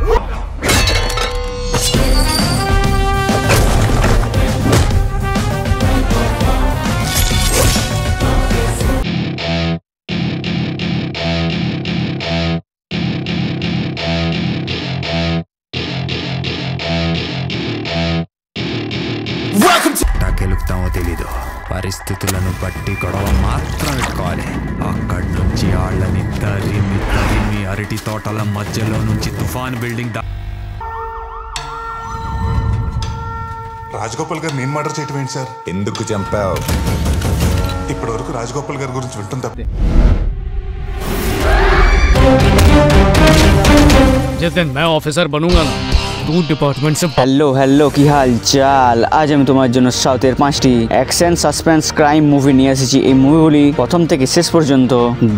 Woo! పరిస్థితులను బట్టి గొడవ మాత్రం పెట్టుకోవాలి అక్కడి నుంచి ఆళ్ళని తరిమి తరిమి అరటి తోటల మధ్యలో నుంచి తుఫాన్ బిల్డింగ్ దా రాజగోపాల్ గారు నేను మర్డర్ చేయటం ఏంటి సార్ ఎందుకు చంపావు ఇప్పటి వరకు రాజగోపాల్ గారి గురించి వింటుంది తప్ప जिस दिन मैं ऑफिसर बनूंगा ना টু ডিপার্টমেন্ট হ্যালো হ্যালো কি হাল চাল? আজ আমি তোমার জন্য সাউথের পাঁচটি অ্যাকশন সাসপেন্স ক্রাইম মুভি নিয়ে এসেছি। এই মুভিগুলি প্রথম থেকে শেষ পর্যন্ত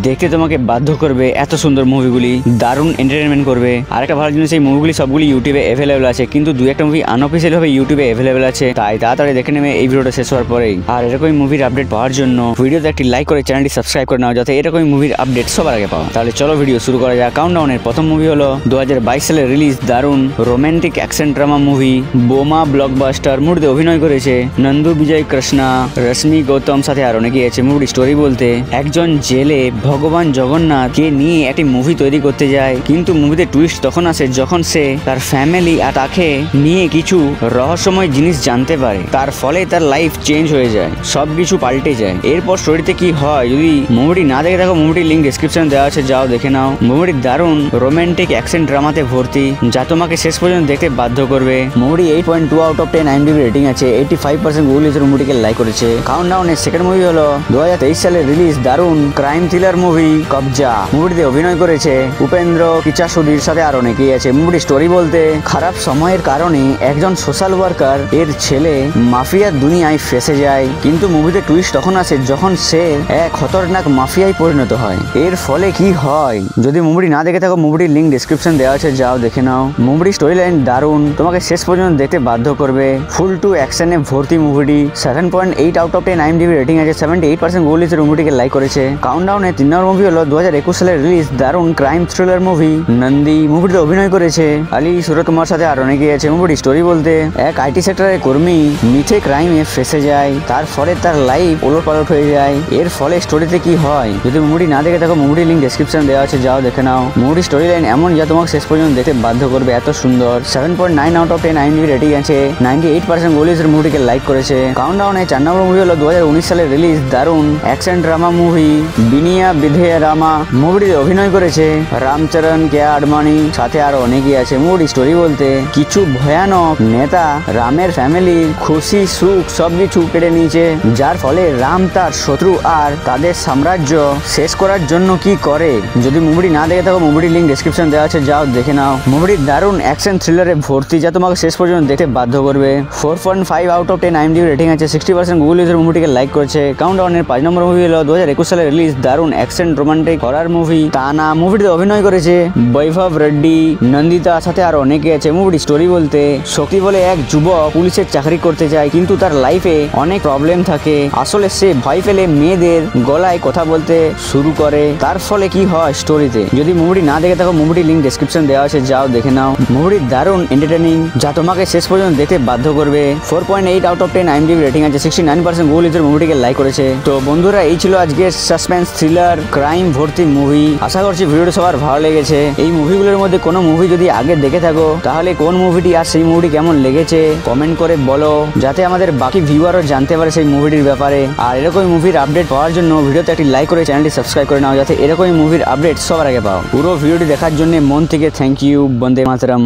দেখতে তোমাকে বাধ্য করবে। এত সুন্দর মুভিগুলি দারুণ এন্টারটেনমেন্ট করবে। আর একটা ভালো জিনিস, এই মুভিগুলি সবগুলি ইউটিউবে অ্যাভেলেবেল আছে। কিন্তু দু একটা মুভি আনঅফিসিয়াল ভাবে ইউটিউবে অ্যাভেলেবেল আছে। তাই তাড়াতাড়ি দেখে নেবে, এই ভিডিওটা শেষ হওয়ার পরেই। আর এরকমই মুভির আপডেট পাওয়ার জন্য ভিডিওতে একটি লাইক করে চ্যানেলটি সাবস্ক্রাইব করে নাও, যাতে এরকমই মুভির আপডেট সবার আগে পাও। তাহলে চলো ভিডিও শুরু করা যায় কাউন্ট প্রথম মুভি হলো দু হাজার বাইশ সালে রিলিজ দারুণ romance romantic action drama movie বোমা ব্লকবাস্টার মুভিতে অভিনয় করেছে নন্দু বিজয় কৃষ্ণা, রশ্মি গৌতম সাথে আর অনেকেই আছে মুভির স্টোরি বলতে। একজন জেলে ভগবান জগন্নাথ কে নিয়ে একটি মুভি তৈরি করতে যায়, কিন্তু মুভিতে টুইস্ট তখন আসে যখন সে তার ফ্যামিলি আর তাকে নিয়ে কিছু রহস্যময় জিনিস জানতে পারে। তার ফলে তার লাইফ চেঞ্জ হয়ে যায়, সবকিছু পাল্টে যায়। এরপর স্টোরিতে কি হয়, যদি মুভিটি না দেখে থাকো মুভিটির লিঙ্ক ডিসক্রিপশন দেওয়া আছে, যাও দেখে নাও। মুভিটি দারুণ রোমান্টিক অ্যাকশন ড্রামাতে ভর্তি, যা তোমাকে শেষ পর্যন্ত দেখতে বাধ্য করবে। মুভিটি eight point two out of ten IMDb rating আছে eighty five percent Google user মুভিটিকে like করেছে। কাউন্ট ডাউনের সেকেন্ড মুভি হলো দু হাজার তেইশ সালে রিলিজ দারুণ ক্রাইম থ্রিলার মুভি কবজা। মুভিটিতে অভিনয় করেছে উপেন্দ্র, কিচা, সুধীর, সাথে আর অনেকেই আছে। মুভিটি স্টোরি বলতে খারাপ সময়ের কারণে একজন সোশ্যাল ওয়ার্কার এর ছেলে মাফিয়ার দুনিয়ায় ফেসে যায়। কিন্তু মুভিতে টুইস্ট তখন আসে যখন সে এক খতরনাক মাফিয়ায় পরিণত হয়। এর ফলে কি হয়? যদি মুভিটি না দেখে থাকো মুভিটির লিঙ্ক ডিসক্রিপশন দেওয়া আছে, যাও দেখে নাও। মুভিটির স্টোরি লাইন দারুণ। তোমাকে শেষ পর্যন্ত দেখতে বাধ্য করবে। ফুল টু অ্যাকশনে ভর্তি মুভিটি seven point eight out of ten IMDb rating আছে। Seventy eight percent Google user মুভিটিকে like করেছে। কাউন্টডাউনে তিন নম্বর মুভি হলো দু হাজার একুশ সালে রিলিজ দারুণ ক্রাইম থ্রিলার মুভি নন্দী মুভিটিতে অভিনয় করেছে। আলী সুরকুমার সাথে আর অনেকেই আছে। মুভিটি স্টোরি বলতে এক আইটি সেক্টরের কর্মী মিথে ক্রাইমে ফেসে যায়। তার ফলে তার লাইফ ওলট পালট হয়ে যায়। এর ফলে স্টোরিতে কি হয়? যদি মুভিটি না দেখে থাকো মুভিটির লিঙ্ক ডিসক্রিপশন দেওয়া আছে। যাও দেখে নাও। মুভিটির স্টোরি লাইন এমন যা তোমাকে শেষ পর্যন্ত দেখতে বাধ্য করবে। এত সুন্দর। Seven point nine out of ten IMDb rating আছে। নাইনটি এইট পার্সেন্ট গোলিজের মুভিটিকে লাইক করেছে। কাউন্টডাউনে চার নম্বর মুভি হলো দু হাজার উনিশ সালে রিলিজ দারুণ। অ্যাকশন ড্রামা মুভি বিনিয়া বিধেয়া রামা মুভিটিতে অভিনয় করেছে রামচরণ, কে আডমানি, সাথে আরও অনেকেই আছে। মুভির স্টোরি বলতে কিছু ভয়ানক নেতা, রামের ফ্যামিলির খুশি, সুখ, সবকিছু কেড়ে নিয়েছে। যার ফলে রাম তার শত্রু আর তাদের সাম্রাজ্য শেষ করার জন্য কি করে? যদি মুভিটি না দেখে থাকো মুভিটির লিঙ্ক ডিসক্রিপশন দেওয়া আছে। যাও, দেখে নাও। মুভিটির দারুণ অ্যাকশন থ্রিলারে ভর্তি, যা তোমাকে শেষ পর্যন্ত দেখতে বাধ্য করবে। Four point five out of ten IMDb rating আছে সিক্সটি পার্সেন্ট গুগল ইউজার মুভিটিকে লাইক করেছে। কাউন্ট ডাউনের পাঁচ নম্বর মুভি হলো দু হাজার একুশ সালে রিলিজ দারুণ অ্যাকশন রোমান্টিক হরার মুভি তানা মুভিটিতে অভিনয় করেছে বৈভব রেড্ডি, নন্দিতা, সাথে আর অনেকে আছে মুভিটি স্টোরি বলতে। শক্তি বলে এক যুবক পুলিশের চাকরি করতে চায় কিন্তু তার লাইফে অনেক প্রবলেম থাকে। আসলে সে ভয় পেলে মেয়েদের গলায় কথা বলতে শুরু করে। তার ফলে কি হয় স্টোরিতে যদি মুভিটি না দেখে থাকো মুভিটির লিঙ্ক ডিসক্রিপশন দেওয়া আছে, যাও দেখে নাও। মুভিটি দারুণ এন্টারটেনিং যা তোমাকে শেষ পর্যন্ত দেখতে বাধ্য করবে। Four point eight out of ten IMDb rating আছে sixty nine percent Google user মুভিটিকে like করেছে। তো বন্ধুরা, এই ছিল আজকের সাসপেন্স থ্রিলার ক্রাইম ভর্তি মুভি আশা করছি ভিডিওটা সবার ভালো লেগেছে। এই মুভিগুলোর মধ্যে কোনো মুভি যদি আগে দেখে থাকো, তাহলে কোন মুভিটি আর সেই মুভিটি কেমন লেগেছে কমেন্ট করে বলো। যাতে আমাদের বাকি ভিউয়ারও জানতে পারে সেই মুভিটির ব্যাপারে। আর এরকম মুভির আপডেট পাওয়ার জন্য ভিডিওতে একটি লাইক করে চ্যানেলটি সাবস্ক্রাইব করে নাও, যাতে এরকমই মুভির আপডেট সবার আগে পাও। পুরো ভিডিওটি দেখার জন্য মন থেকে থ্যাংক ইউ বন্দে মাতরম।